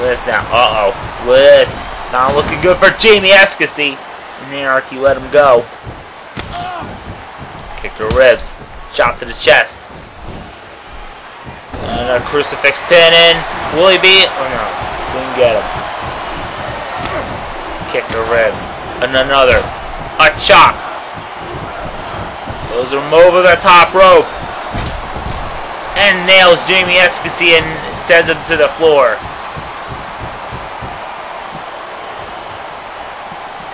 Bliss now. Uh-oh. Bliss. Not looking good for Jamie Eskasey. And Anarchy let him go. Kick the ribs. Chop to the chest. And a crucifix pin in. Will he be? Oh no. Didn't get him. Kick the ribs. And another. A chop. Goes him over the top rope. And nails Jamie Eskasey and sends him to the floor.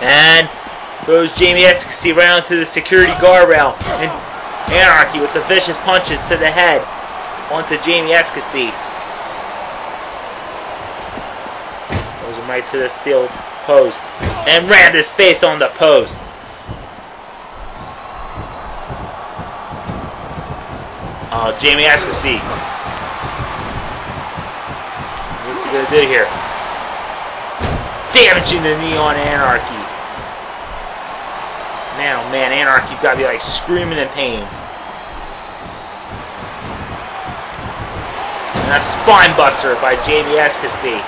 And throws Jamie Eskasey right onto the security guardrail. And Anarchy with the vicious punches to the head onto Jamie Eskasey. Goes him right to the steel post. And rammed his face on the post. Oh, Jamie Eskasey. What's he gonna do here? Damaging the knee on Anarchy. Man, oh man, Anarchy's gotta be like screaming in pain. And a spine buster by Jamie Eskasey.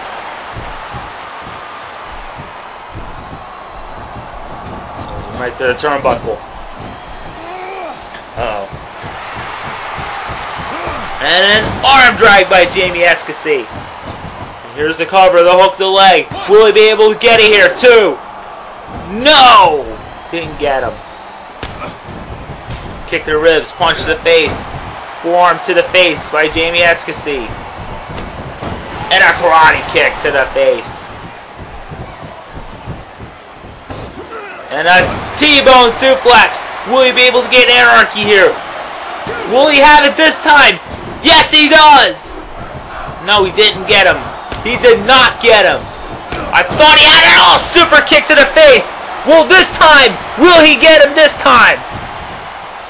Right to the turnbuckle. Uh oh. And an arm drag by Jamie Eskasey. And here's the cover, the hook, the leg. Will he be able to get it here too? No! Didn't get him. Kick to the ribs, punch to the face. Forearm to the face by Jamie Eskasey. And a karate kick to the face. And a T-bone suplex. Will he be able to get Anarchy here? Will he have it this time? Yes, he does! No, he didn't get him. He did not get him. I thought he had it all! Super kick to the face! Will this time, will he get him this time?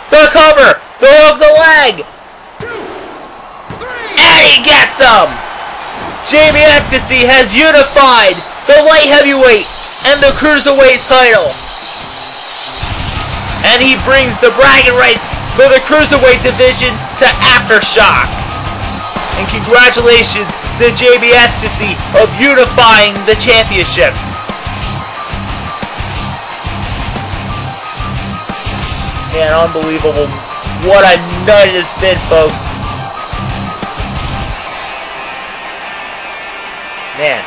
The cover! The hook, the leg! And he gets him! Jamie Eskasey has unified the light heavyweight and the cruiserweight title. And he brings the bragging rights for the cruiserweight division to Aftershock. And congratulations to Jamie Eskasey of unifying the championships. Man, unbelievable. What a night it's been, folks. Man,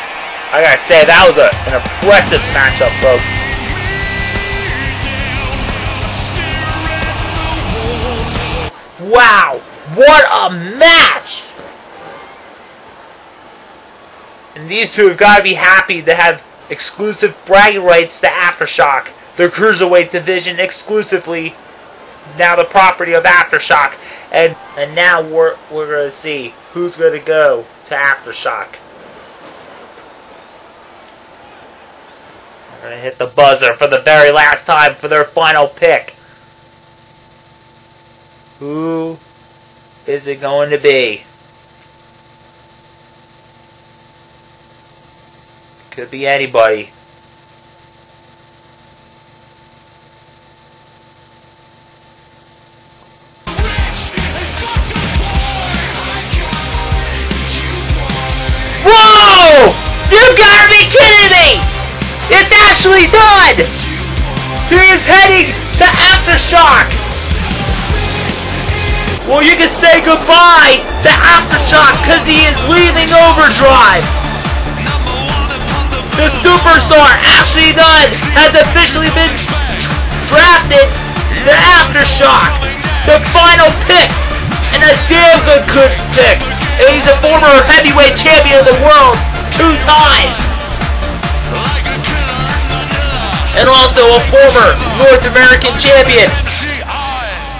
I gotta say, that was a, an impressive matchup, folks. Wow, what a match! And these two have got to be happy to have exclusive bragging rights to Aftershock, their cruiserweight division exclusively now the property of Aftershock. And and now we're we're gonna see who's gonna go to Aftershock. We're gonna hit the buzzer for the very last time for their final pick. Who is it going to be? Could be anybody. Whoa! You gotta be kidding me! It's actually done! He is heading to Aftershock! Well, you can say goodbye to Aftershock because he is leaving Overdrive! The superstar Ashley Dunn has officially been drafted to Aftershock! The final pick! And a damn good, good pick! And he's a former heavyweight champion of the world two times. And also a former North American champion.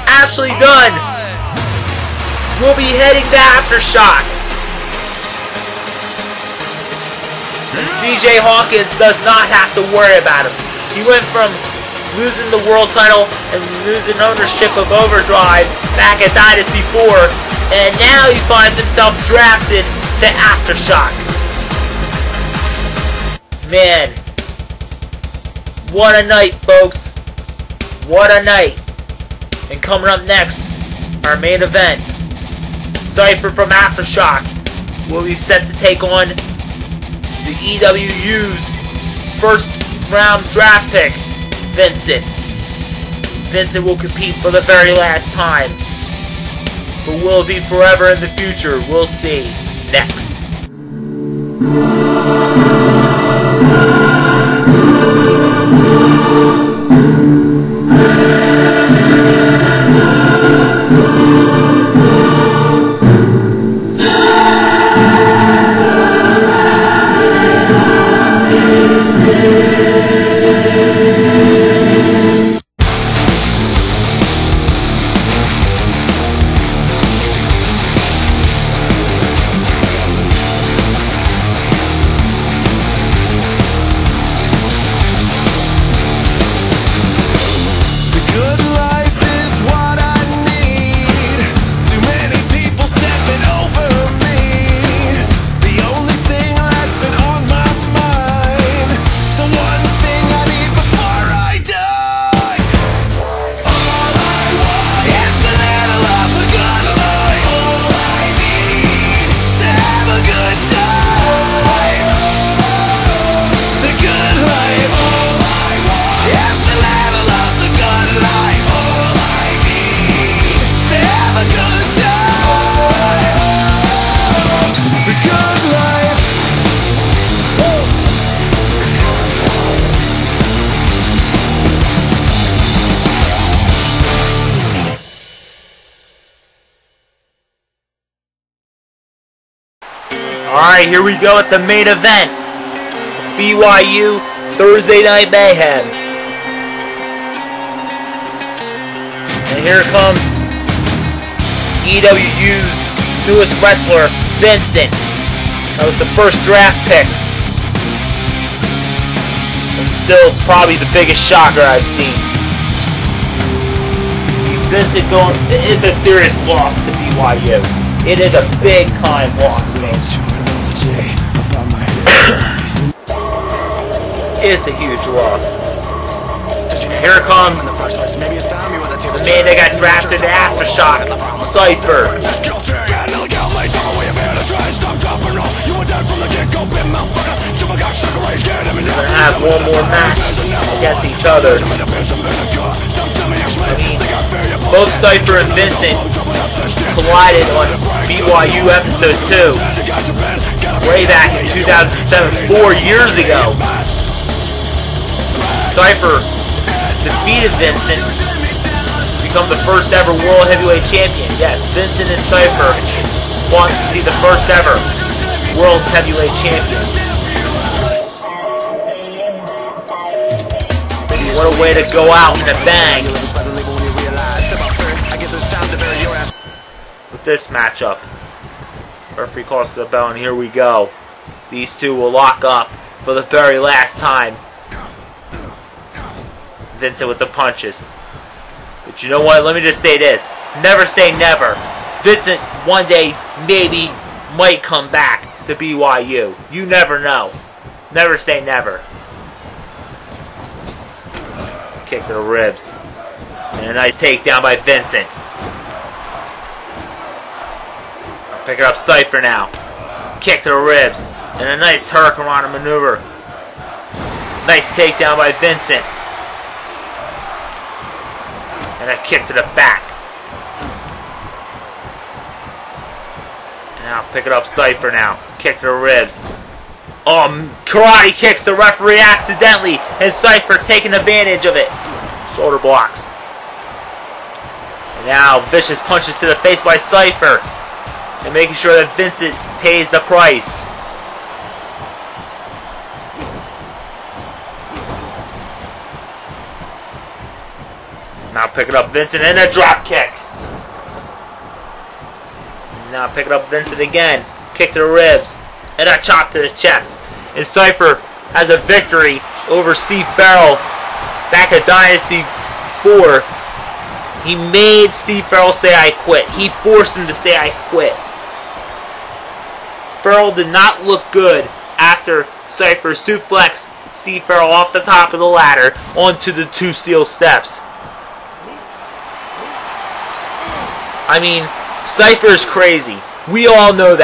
Ashley Dunn will be heading to Aftershock. And CJ Hawkins does not have to worry about him. He went from losing the world title and losing ownership of Overdrive back at Dynasty 4 and now he finds himself drafted to Aftershock. Man, what a night, folks. What a night. And coming up next, our main event, Cypher from Aftershock will be set to take on the EWU's first round draft pick, Vincent. Vincent will compete for the very last time. But will it be forever in the future? We'll see. Next. Alright, here we go at the main event. BYU Thursday Night Mayhem. And here comes EWU's newest wrestler, Vincent. That was the first draft pick. And still probably the biggest shocker I've seen. Vincent going, it's a serious loss to BYU. It is a big time loss. It's a huge loss. Here comes the man that got drafted to Aftershock, Cypher. They're gonna have one more match against each other. I mean, both Cypher and Vincent collided on BYU episode 2 way back in 2007, four years ago. Cypher defeated Vincent, become the first ever world heavyweight champion. Yes, Vincent and Cypher want to see the first ever world heavyweight champion. What a way to go out in a bang with this matchup. Referee calls the bell, and here we go. These two will lock up for the very last time. Vincent with the punches. But you know what? Let me just say this. Never say never. Vincent one day maybe might come back to BYU. You never know. Never say never. Kick to the ribs. And a nice takedown by Vincent. Pick it up Cypher now. Kick to the ribs. And a nice Hurricane maneuver. Nice takedown by Vincent. And a kick to the back. Now pick it up Cypher now. Kick to the ribs. Oh, karate kicks the referee accidentally. And Cypher taking advantage of it. Shoulder blocks. And now vicious punches to the face by Cypher and making sure that Vincent pays the price. Now picking up Vincent and a drop kick. Now picking up Vincent again. Kick to the ribs. And a chop to the chest. And Cypher has a victory over Steve Farrell back at Dynasty 4. He made Steve Farrell say I quit. He forced him to say I quit. Farrell did not look good after Cypher suplexed Steve Farrell off the top of the ladder onto the two steel steps. I mean, Cypher is crazy. We all know that.